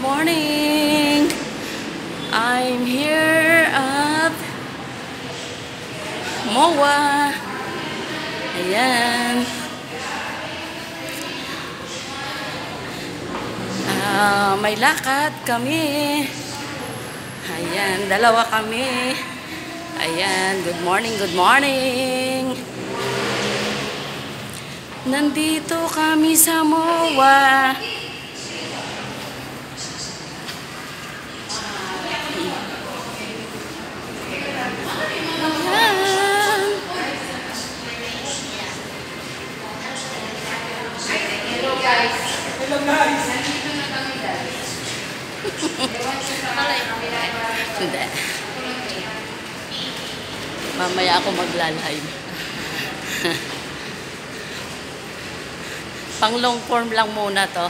morning. I'm here at MOA. Ayan. Ah, may lakad kami. Ayan, dalawa kami. Ayan, good morning, good morning. Nandito kami sa MOA. Hindi. Mamaya ako magla-live. Pang long form lang muna to.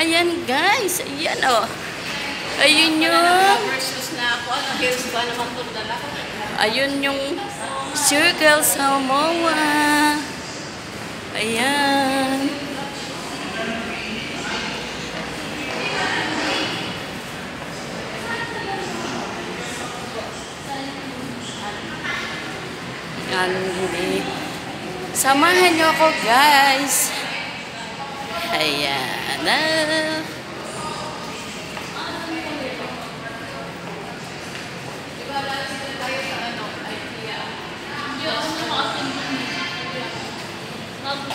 Ayan guys, ayan oh. Ayun yung, Versus na ako, ano, heels ba naman itong dala ko? ayun yung circle sa MOA. Ayan. Yan, hindi. Samahan niyo ako, guys. Ayan. Ah.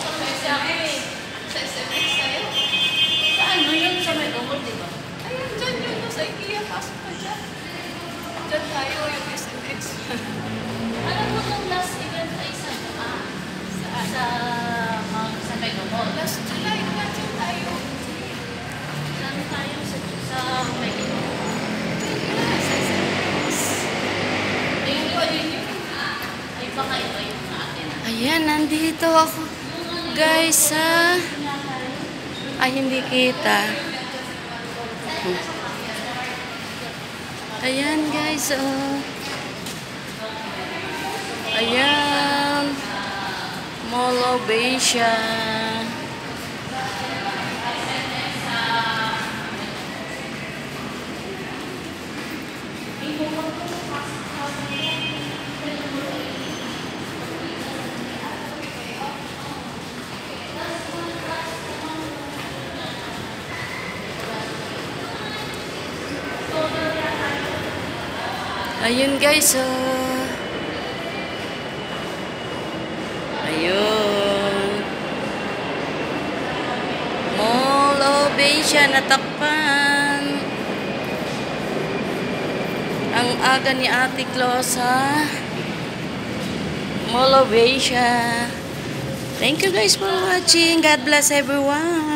Kasi ako eh, sa SMS sa'yo. Sa ano yun? Sa may gumol, di ba? Ayun, dyan yun. Sa IKEA, pasok ka dyan. Dyan tayo Ayan, nandito ako. Guys, sa... Ay, hindi kita. Ayan, guys, oh. Ayan. Mall of Asia. Ayun, guys, oh. Ayun. Mall of Asia natakpan. Ang aga ni Ate Clos sa Mall of Asia. Thank you guys for watching. God bless everyone.